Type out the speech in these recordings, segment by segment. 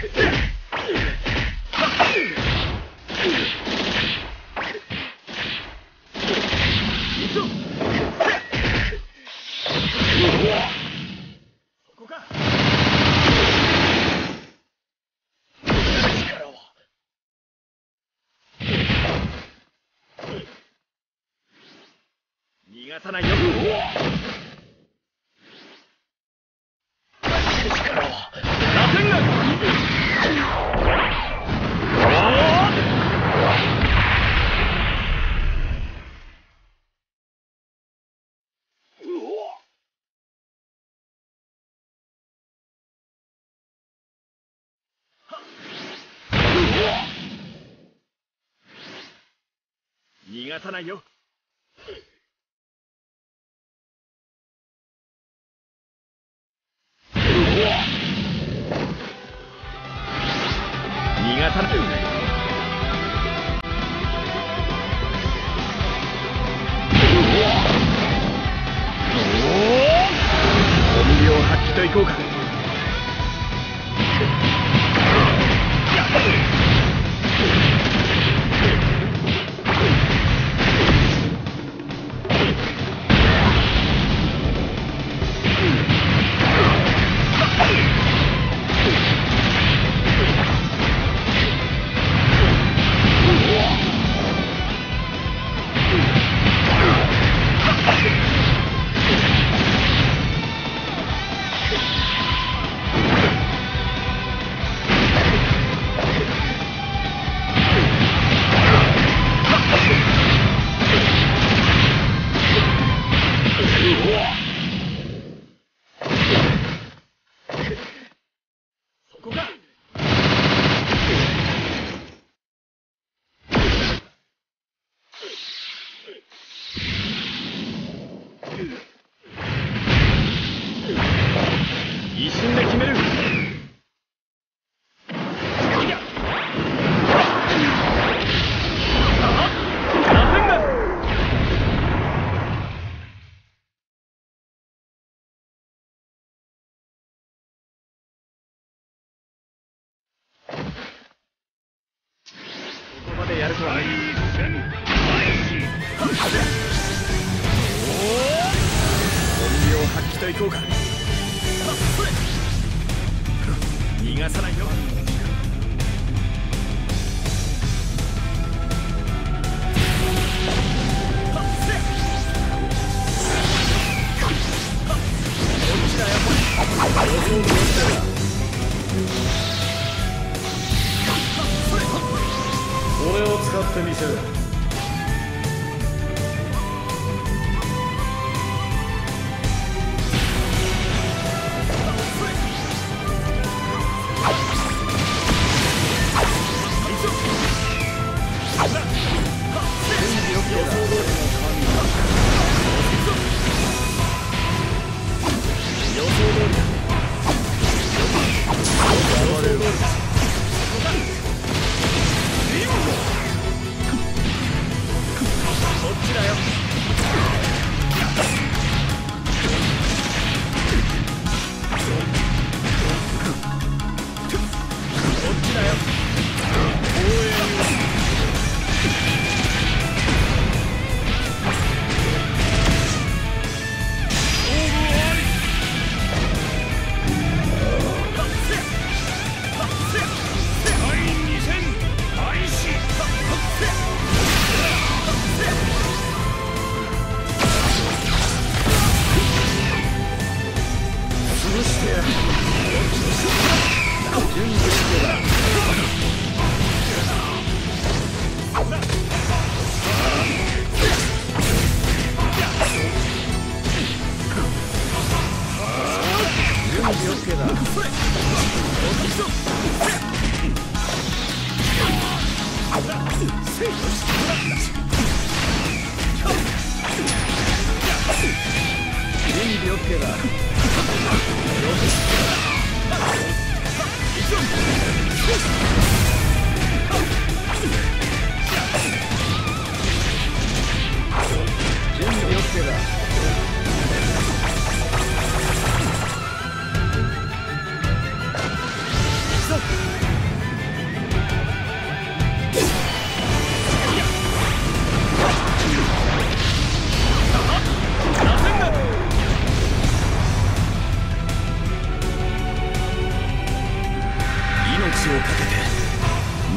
逃がさないよ。逃がさないよ。逃がさない。本領発揮といこうか一瞬で決める。ここまでやるとは発揮といこうか。逃がさないよ。俺を使ってみせる。よし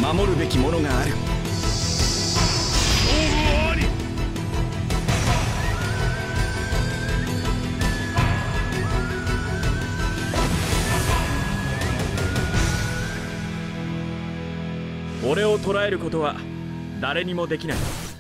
守るべきものがある俺を捕らえることは誰にもできない。